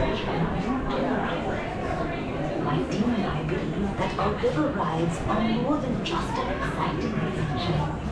My team and I believe that our river rides are more than just an exciting adventure.